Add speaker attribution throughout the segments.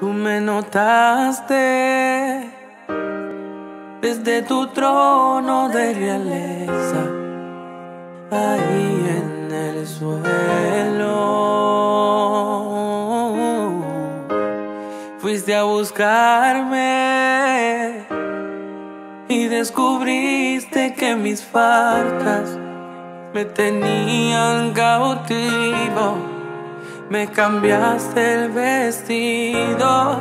Speaker 1: Tú me notaste desde tu trono de realeza, ahí en el suelo. Fuiste a buscarme y descubriste que mis faltas me tenían cautivo me cambiaste el vestido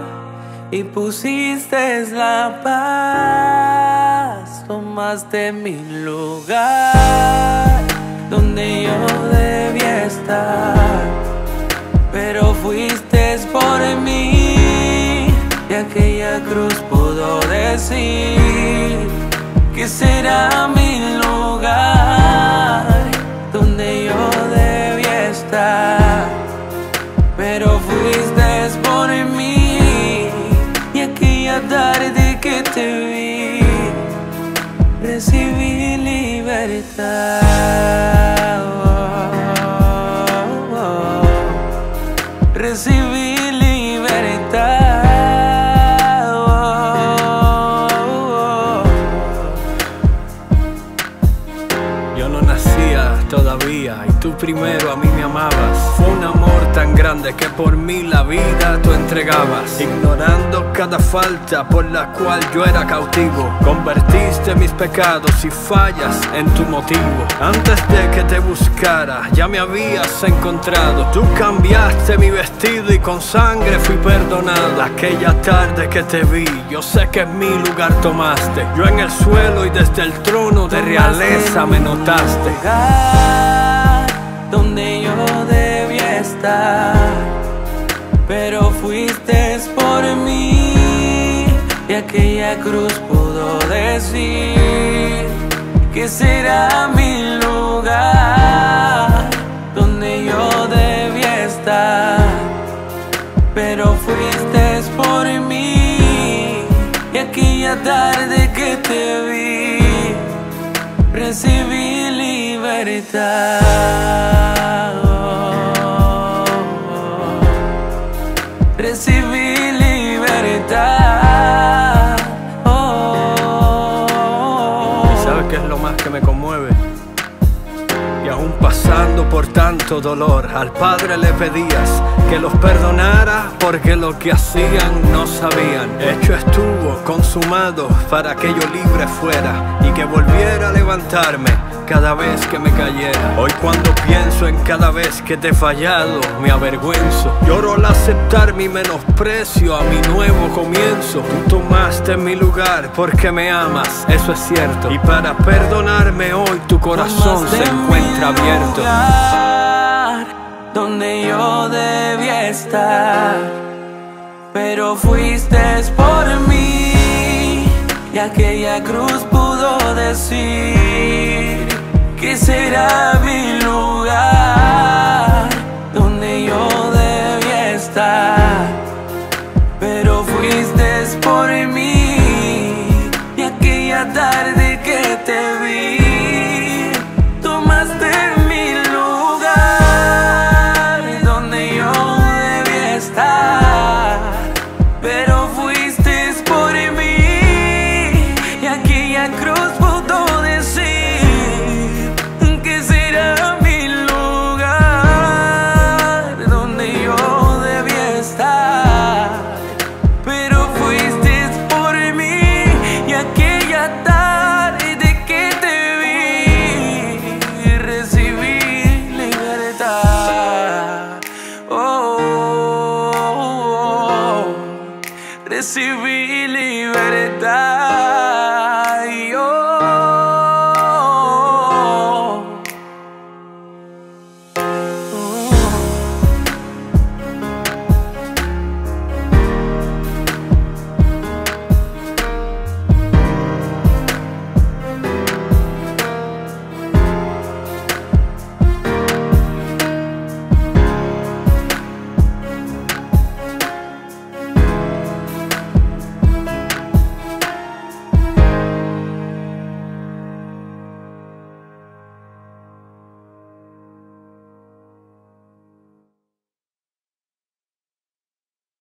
Speaker 1: y pusiste la paz. Tomaste mi lugar donde yo debía estar, pero fuiste por mí y aquella cruz pudo decir que será mi lugar donde yo debía estar tarde que te vi recibí libertad. recibí libertad.
Speaker 2: Todavía y tú primero a mí me amabas. Fue un amor tan grande que por mí la vida tú entregabas, ignorando cada falta por la cual yo era cautivo. Convertiste mis pecados y fallas en tu motivo. Antes de que te buscara, ya me habías encontrado. Tú cambiaste mi vestido y con sangre fui perdonado. Aquella tarde que te vi, yo sé que mi lugar tomaste. Yo en el suelo y desde el trono de realeza me notaste.
Speaker 1: Donde yo pero fuiste por mí y aquella cruz pudo decir que será mi lugar donde yo debía estar, pero fuiste por mí y aquella tarde que te recibí libertad. Oh,
Speaker 2: ¿Sabes qué es lo más que me conmueve? Y aún pasando por tanto dolor, al Padre le pedías que los perdonara porque lo que hacían no sabían. Hecho estuvo, consumado, para que yo libre fuera y que volviera a levantarme cada vez que me cayera. Hoy cuando pienso en cada vez que te he fallado, me avergüenzo. Lloro al aceptar mi menosprecio a mi nuevo comienzo. Tú tomaste mi lugar porque me amas, eso es cierto. Y para perdonarme hoy tu corazón se encuentra abierto.
Speaker 1: donde yo debía estar, pero fuiste por mí y aquella cruz pudo decir que será mi lugar recibí.